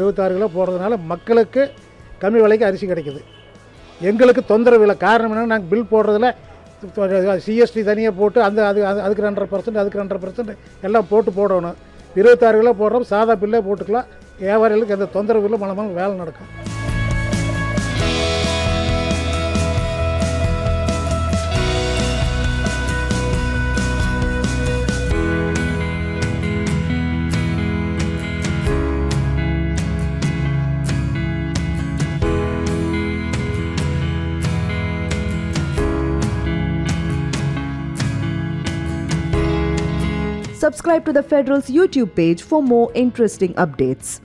இருபத்தாறு கிலோ போடுறதுனால மக்களுக்கு கம்மி விலைக்கு அரிசி கிடைக்குது. எங்களுக்கு தொந்தரவு இல்லை. காரணம் என்னென்னா நாங்கள் பில் போடுறதுல சிஎஸ்டி தனியாக போட்டு அந்த அது அது- அதுக்கு ரெண்டரை பர்சன்ட் அதுக்கு ரெண்டரை பர்சன்ட் எல்லாம் போட்டு போடணும். இருபத்தாறு கிலோ போடுறோம். சாதா பில்லே போட்டுக்கலாம். வியாபாரிகளுக்கு எந்த தொந்தரவு இல்லை. மனமான வேலை நடக்கும். Subscribe to the Federal's YouTube page for more interesting updates.